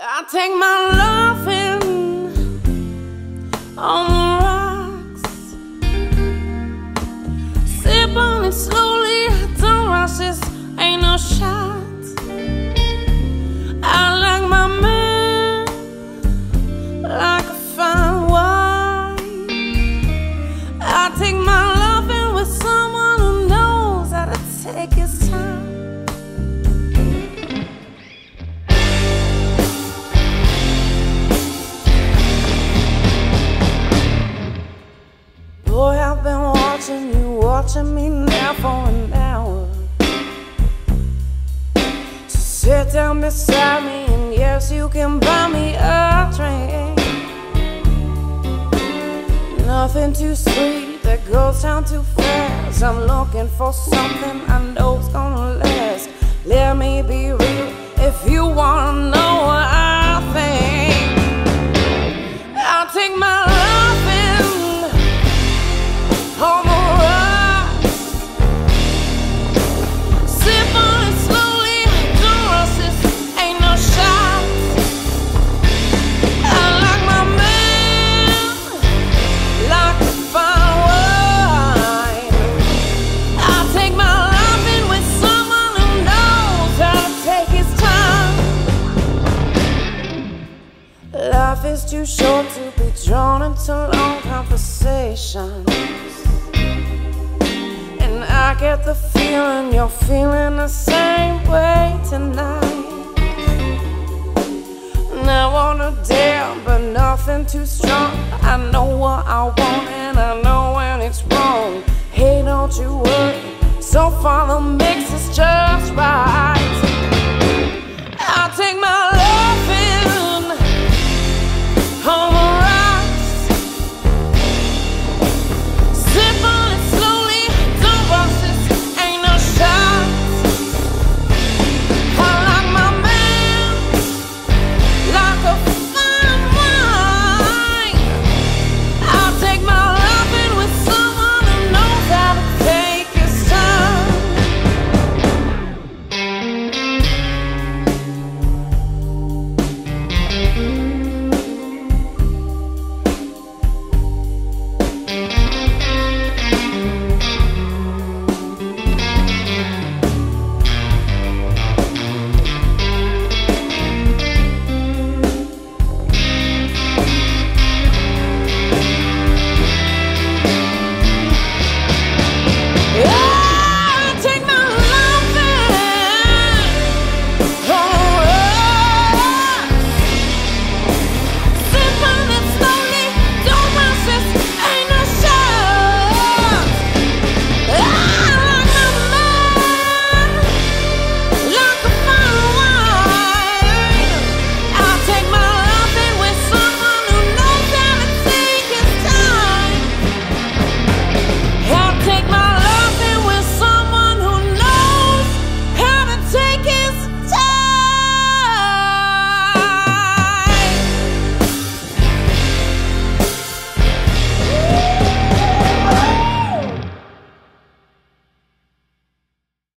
I take my loving on the rocks, sip on it slowly. Don't rush this, ain't no shot. I like my man like a fine wine. I take my loving with someone who knows how to take his time. Watching me now for an hour. So sit down beside me, and yes, you can buy me a drink. Nothing too sweet that goes down too fast. I'm looking for something I know's is too short to be drawn into long conversations. And I get the feeling you're feeling the same way tonight. And I wanna dare, but nothing too strong. I know what I want and I know when it's wrong. Hey, don't you worry, so far the mix is just right.